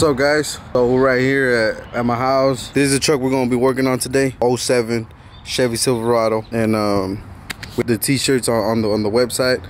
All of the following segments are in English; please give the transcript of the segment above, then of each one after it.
What's up guys? So we're right here at, at my house. This is the truck we're gonna be working on today. 07 Chevy Silverado. And um, with the t-shirts on, on, the on the website,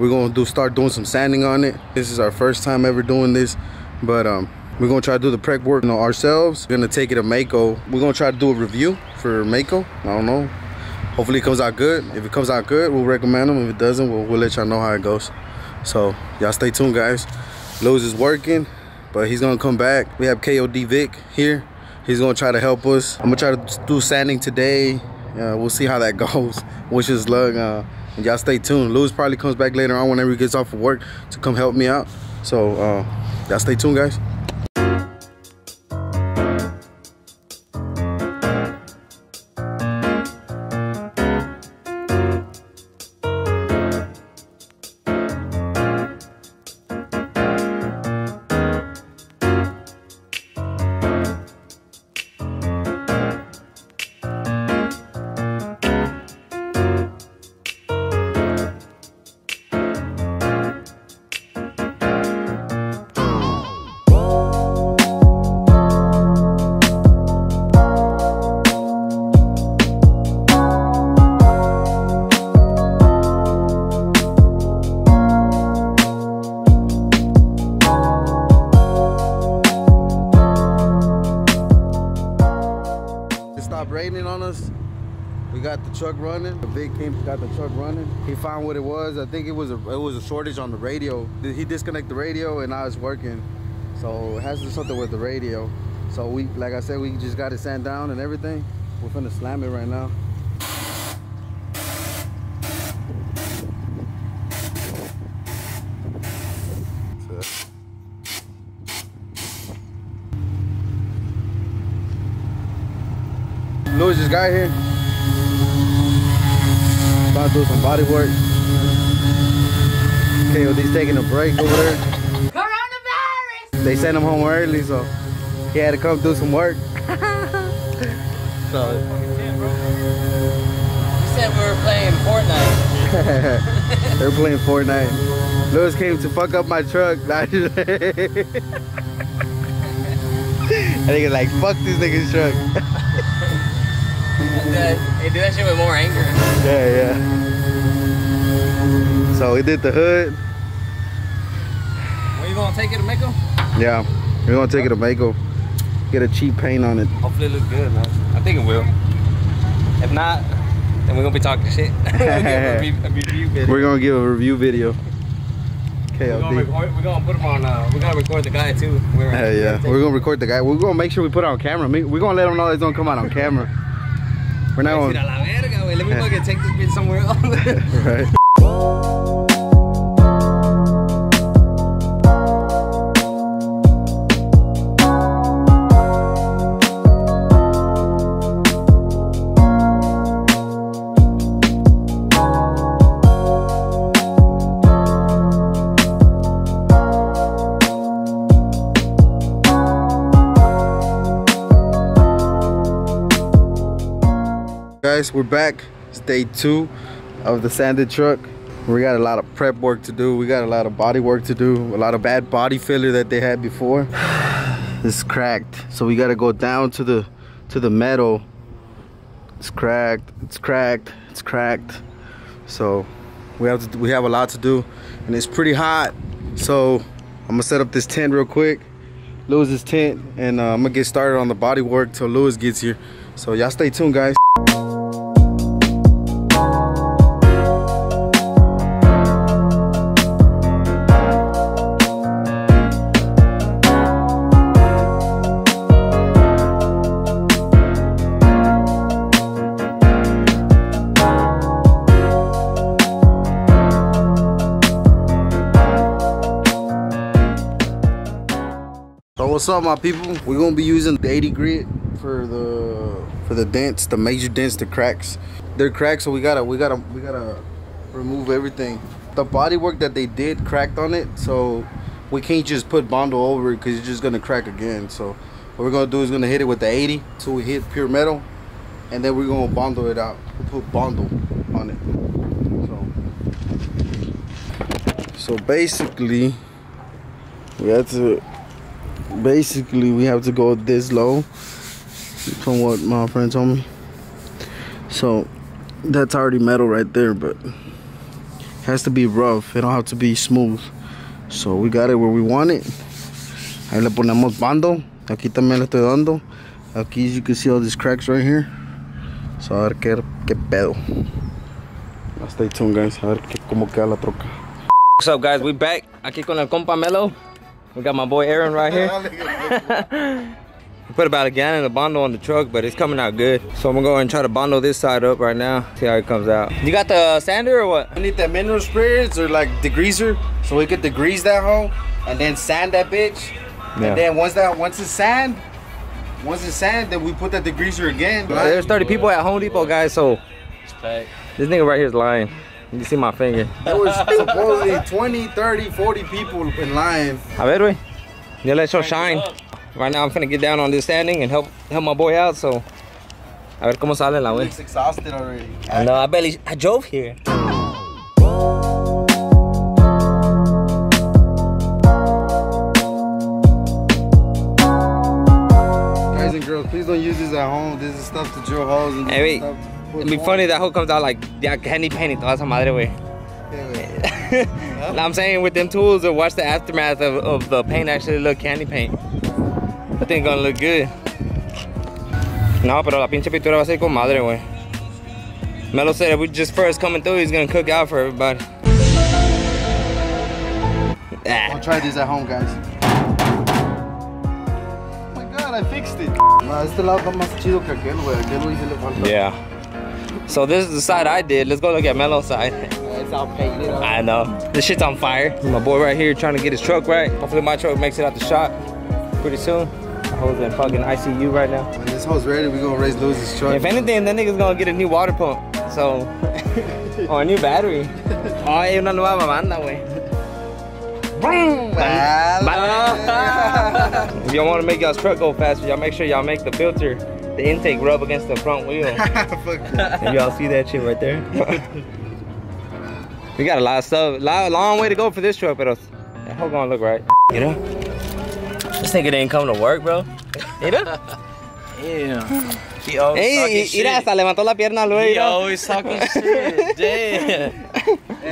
we're gonna do start doing some sanding on it. This is our first time ever doing this, but um, we're gonna try to do the prep work you know, ourselves. We're gonna take it to Maaco. We're gonna try to do a review for Maaco. I don't know. Hopefully it comes out good. If it comes out good, we'll recommend them. If it doesn't, we'll, we'll let y'all know how it goes. So y'all stay tuned guys. Lewis is working but he's gonna come back. We have KOD Vic here. He's gonna try to help us. I'm gonna try to do sanding today. Uh, we'll see how that goes. Wish us luck. Uh, and y'all stay tuned. Lewis probably comes back later on whenever he gets off of work to come help me out. So uh, y'all stay tuned, guys. The truck running. The big came got the truck running. He found what it was. I think it was a it was a shortage on the radio. He disconnected the radio and now it's working. So it has to do something with the radio. So we like I said, we just got it sand down and everything. We're gonna slam it right now. Louis just got here. About to do some body work. KOD's taking a break over there. Coronavirus! They sent him home early, so he had to come do some work. so. You said we were playing Fortnite. They're playing Fortnite. Lewis came to fuck up my truck. I think it's like, fuck this nigga's truck. They do that shit with more anger. Yeah, yeah. So we did the hood. Where you gonna take it to Maaco? Yeah, we're gonna take it to Maaco. Get a cheap paint on it. Hopefully it looks good, man. I think it will. If not, then we're gonna be talking shit. we're gonna give a review video. KLD. We're gonna, record, we're gonna put them on. Uh, we're gonna record the guy too. We're, uh, yeah, we're gonna record the guy. We're gonna make sure we put it on camera. We're gonna let them know it's gonna come out on camera. We're not on. Let me fucking take this bitch somewhere else. right. guys we're back. It's day two of the sanded truck. We got a lot of prep work to do. We got a lot of body work to do. A lot of bad body filler that they had before. It's cracked. So we got to go down to the to the metal. It's cracked. It's cracked. It's cracked. So we have to we have a lot to do and it's pretty hot. So i'm gonna set up this tent real quick lewis's tent and uh, i'm gonna get started on the body work till lewis gets here. So y'all stay tuned guys what's up my people we're gonna be using the 80 grit for the for the dents the major dents the cracks. They're cracked so we gotta we gotta we gotta remove everything. The body work that they did cracked on it so we can't just put bondo over it because it's just gonna crack again. So what we're gonna do is gonna hit it with the 80 till we hit pure metal and then we're gonna bondo it out. We'll put bondo on it. So so basically we have to basically we have to go this low from what my friend told me. So that's already metal right there but it has to be rough. It don't have to be smooth. So we got it where we want it. Ahí le ponemos bondo. Aquí también le estoy dando. Aquí you can see all these cracks right here. So a ver qué, qué pedo. Stay tuned guys. A ver qué, cómo queda la troca. What's up, guys? We back. Aquí con el compa Melo. We got my boy Aaron right here. we put about a gallon of bondo on the truck, but it's coming out good. So I'm gonna go and try to bondo this side up right now. See how it comes out. You got the sander or what? I need that mineral spirits or like degreaser so we could degrease that hole and then sand that bitch. Yeah. And then once that once it's sand, once it's sand, then we put that degreaser again. There's 30 people at Home Depot, guys. So this nigga right here is lying. You can see my finger. There was supposedly 20, 30, 40 people in line. A ver, wey. Ya le echo shine. Right now I'm finna get down on this standing and help help my boy out. So a ver cómo sale la wey. Looks exhausted already. I know. I barely I drove here. Guys and girls, please don't use this at home. This is stuff to drill holes and Hey, stuff to put It'd be funny that hoe comes out like ya candy painting toda esa madre. Yeah. Now I'm saying with them tools to watch the aftermath of, of the paint actually look candy paint. I think gonna look good. No, pero la pinche pintura va a ser con madre, wey. Melo said if we just first coming through, he's gonna cook out for everybody. I'll try this at home, guys. Oh my god, I fixed it. No, este lado está más chido que aquel, güey. Aquel güey se le falta. Yeah. So this is the side I did. Let's go look at Melo's side. It's all painted up. I know. This shit's on fire. My boy right here trying to get his truck right. Hopefully my truck makes it out the shop pretty soon. I hoes in fucking ICU right now. When this hoe's ready, we're gonna raise Lewis's truck. If anything, that nigga's gonna get a new water pump. So, or a new battery. Oh, hay una nueva banda, güey. Boom! If y'all want to make y'all's truck go faster, y'all make sure y'all make the filter, the intake rub against the front wheel. Fuck. If y'all see that shit right there. we got a lot of stuff, lot, long way to go for this truck, but that hoe gonna look right. You know? This nigga didn't come to work, bro. You know? Yeah. He always Hey, talking mira, shit. hasta levantó la pierna luego. He always talking shit. Damn.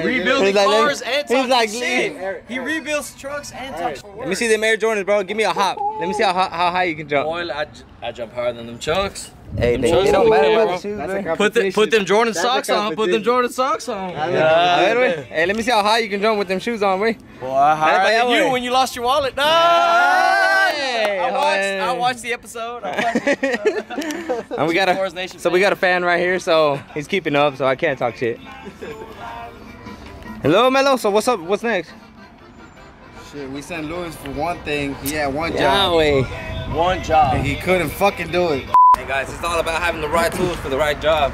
Rebuilding He's like, let- cars and he's talking like, shit. He rebuilds trucks and talks for Let me see them Air Jordans, bro. Give me a hop. Let me see how, how, how high you can jump. Boy, I, j- I jump higher than them chucks. Hey, they, they don't don't matter about the shoes, That's Put the, put them Jordan That's socks on. Put them competition. Jordan socks on. A ver, wey. Hey, let me see how high you can jump with them shoes on, wey. Boy, higher That's than you hey. when you lost your wallet. No. Hey, I watched. hey. I watched the episode. I watched the episode. And we got a, Nation so we got a fan right here, so he's keeping up, so I can't talk shit. Hello, Melo. So what's up? What's next? Shit, we sent Lewis for one thing. He had one Yeah, job. way. One job. And he couldn't fucking do it. Hey guys, it's all about having the right tools for the right job.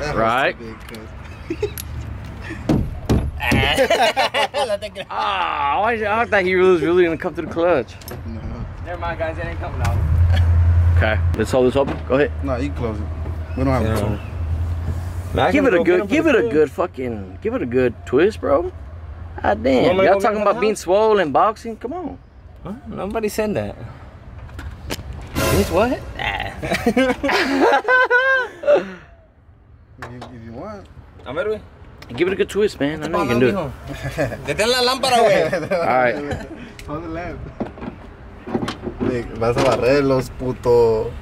That Right. too big, cuz. Ah, I, I thought he was really gonna come to the clutch. No. Never mind, guys. It ain't coming out. Okay, let's hold this open. Go ahead. No, you can close it. We don't have Yeah. a tool. Give it a good, give it a good fucking, give it a good twist, bro. God damn, Want y'all talking make it about being house? swole and boxing? Come on. Huh? Nobody said that. Bitch, what? If you, if you want. A ver, güey. Give it a good twist, man. I know you can do it. Detén la lámpara, güey. All right. Hold the lamp. Nick, vas a barrerlos, puto.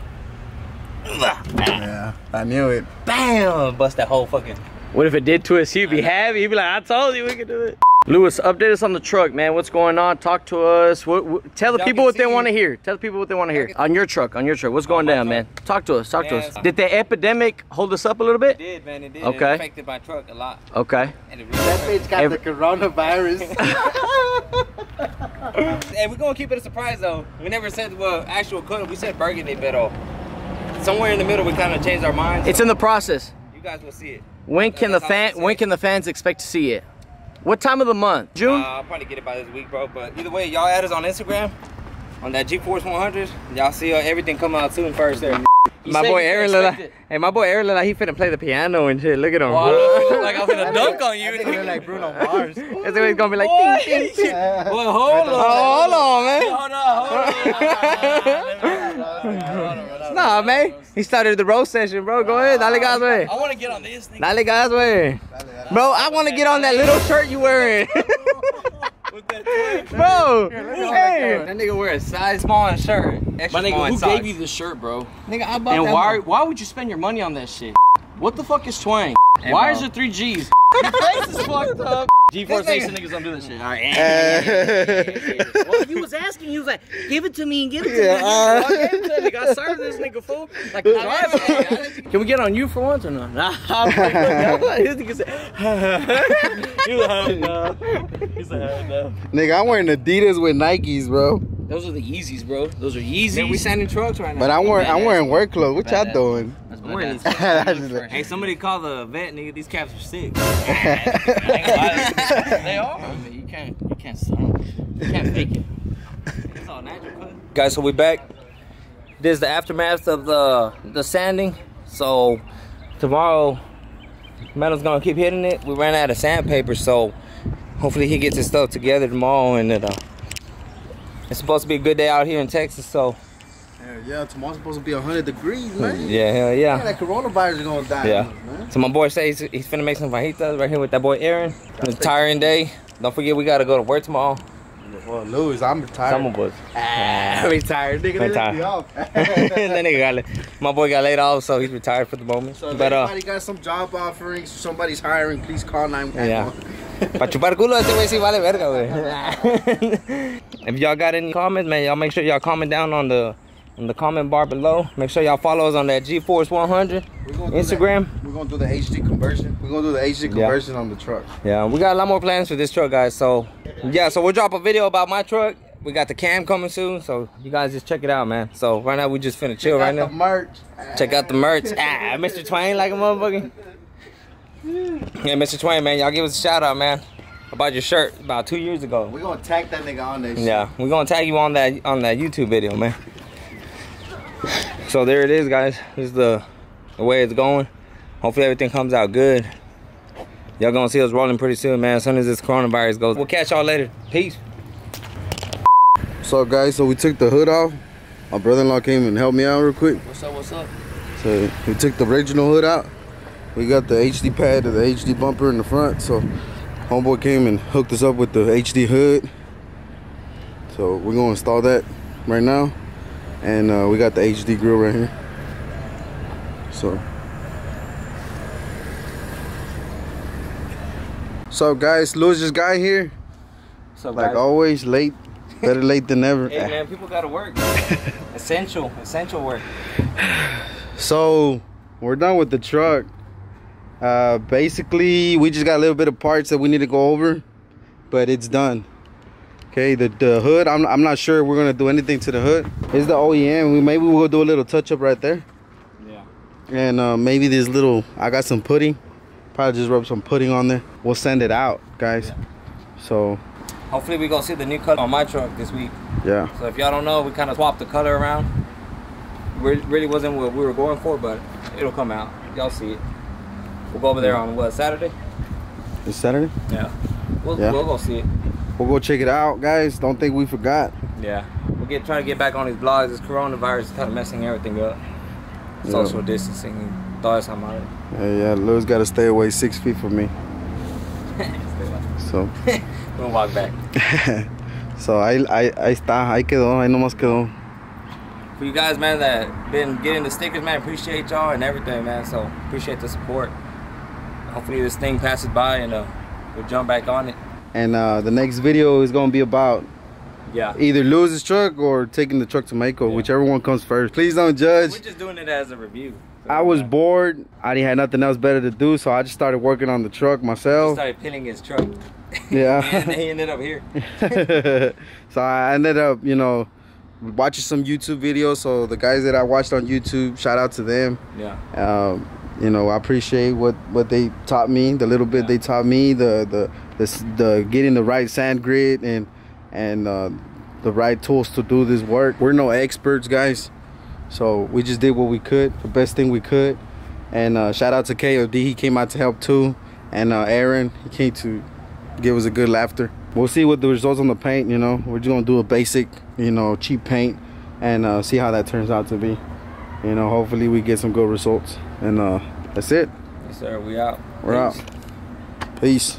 Yeah, I knew it. Bam! Bust that whole fucking. What if it did twist? He'd be happy. He'd be like, I told you we could do it. Lewis, update us on the truck, man. What's going on? Talk to us. What, what, tell the people what they want to hear. Tell the people what they want to hear. On your truck, on your truck. What's going my down, truck? man? Talk to us. Talk to us. Did the epidemic hold us up a little bit? It did, man. It did. Okay. It affected my truck a lot. Okay. And it That really bitch got Every- the coronavirus. and we're gonna keep it a surprise though. We never said well actual color. We said burgundy, but somewhere in the middle we kind of changed our minds. It's in the process. you guys will see it. When can the That's all I fan? When can the fans expect to see it? What time of the month? June. Uh, I'll probably get it by this week, bro. But either way, y'all add us on Instagram on that G Force 100. Y'all see uh, everything come out soon first there. You my boy Aaron can look like, hey, my boy Aaron look like he finna play the piano and shit. Look at him. Oh, I look like I'm gonna dunk on you. You're like Bruno Mars. That's what he's gonna be like. Boy, Ding, ding, ding. Well, hold on. Oh, hold on, man. Hold on, hold on. Nah, man. He started the roast session, bro. Go ahead. Dale gas, way. I want to get on this thing. Dale gas, way. Bro, I want to get on that little shirt you wearing. With that bro, Hey. hey. That nigga wear a size small in shirt. Extra My nigga, in who socks. gave you the shirt, bro? Nigga, I bought And that why one. why would you spend your money on that shit? What the fuck is twang? Hey, why bro. is there three G's? Your face is fucked up. G4 This Nation niggas don't do that shit. All right. well, he was asking, he was like, give it to me and give it to Yeah, me. uh, I gave it to him. I served this nigga fool. Like, Can we get on you for once or not? Nah, I'm this nigga said, he was like, no. He said, no. Nigga, I'm wearing Adidas with Nikes, bro. Those are the Yeezys, bro. Those are Yeezys. Man, we sanding trucks right now. But I'm wearing I'm wearing work clothes. What y'all doing? That's I'm wearing badass. these. Hey, somebody call the vet, nigga. These caps are sick. they are. I mean, you can't, you can't, you can't fake it. It's all natural. Guys, so we back. This is the aftermath of the the sanding. So tomorrow, Melo's gonna keep hitting it. We ran out of sandpaper, so hopefully he gets his stuff together tomorrow. And it, uh, it's supposed to be a good day out here in Texas. So Yeah, yeah, tomorrow's supposed to be 100 degrees, man. yeah, hell Man, yeah. that coronavirus is gonna die. Yeah. Man. So my boy says he's, he's finna make some fajitas right here with that boy Aaron. Tiring day. Don't forget we gotta go to work tomorrow. Well, Louis, I'm retired. Some of us. I'm retired. Nigga, Retired. me off. that nigga got my boy got laid off, so he's retired for the moment. So if but uh, got some job offerings, somebody's hiring, please call 911. Yeah. pa chupar culo este güey sí vale verga, güey. if y'all got any comments, man, y'all make sure y'all comment down on the in the comment bar below. Make sure y'all follow us on that G-Force 100 We're Instagram. that- We're gonna do the HD conversion. We're gonna do the HD conversion on the truck. Yeah, we got a lot more plans for this truck, guys. So yeah, so we'll drop a video about my truck. We got the cam coming soon, so you guys just check it out, man. So right now we just finna chill right Got the now. merch. Check out the merch. Ah, Mr. Twain like a motherfucker. Yeah, Mr. Twain, man, y'all give us a shout out, man, about your shirt about two years ago. We're gonna tag that nigga on that shit. Yeah, we're gonna tag you on that on that YouTube video, man. So there it is, guys. This is the the way it's going. Hopefully everything comes out good. Y'all gonna see us rolling pretty soon, man. As soon as this coronavirus goes, we'll catch y'all later. Peace. So guys, so we took the hood off. My brother-in-law came and helped me out real quick. What's up, what's up? So we took the original hood out. We got the HD pad to the HD bumper in the front. So homeboy came and hooked us up with the HD hood. So we're gonna install that right now. And uh, we got the HD grill right here. So. So guys, Louis just got here. So Like always, late. Better late than never. hey man, people gotta work. essential, essential work. So we're done with the truck. Uh, basically, we just got a little bit of parts that we need to go over, but it's done. Okay, the, the hood, I'm, I'm not sure we're gonna do anything to the hood. It's the OEM. We maybe we'll do a little touch up right there, Yeah. and uh, maybe this little. I got some pudding. Probably just rub some pudding on there. We'll send it out, guys. Yeah. So Hopefully we gonna see the new color on my truck this week. yeah, So if y'all don't know, we kind of swapped the color around. Re- Really wasn't what we were going for, but it'll come out. Y'all see it. We'll go over there on what Saturday? it's Saturday. Yeah. We'll, Yeah. we'll go see it. We'll go check it out, guys. Don't think we forgot. Yeah. We'll get trying to get back on these blogs. This coronavirus is kind of messing everything up. Yeah. Social distancing. Toda esa madre. Yeah, yeah. Louis got to stay away six feet from me. So. we'll walk back. so ahí, ahí, ahí está, ahí quedó, ahí nomás quedó. For you guys, man, that been getting the stickers, man, appreciate y'all and everything, man. So appreciate the support. Hopefully this thing passes by and uh, we'll jump back on it. And uh, the next video is gonna be about Yeah. either Lewis's truck or taking the truck to Maaco, Yeah. whichever one comes first. Please don't judge. We're just doing it as a review. I was bored. I didn't have nothing else better to do, so I just started working on the truck myself. started pinning his truck. Yeah. and he ended up here. so I ended up, you know, watching some YouTube videos. So the guys that I watched on YouTube, shout out to them. Yeah. um, you know, I appreciate what what they taught me, the little bit Yeah. they taught me, the the the, the getting the right sand grit and and uh, the right tools to do this work. We're no experts, guys. So we just did what we could, the best thing we could. And uh, shout out to KOD, he came out to help too. And uh, Aaron, he came to give us a good laughter. We'll see what the results on the paint, you know. We're just gonna do a basic, you know, cheap paint and uh, see how that turns out to be. You know, hopefully we get some good results. And uh, that's it. Yes, sir. We out. We're Peace. out. Peace.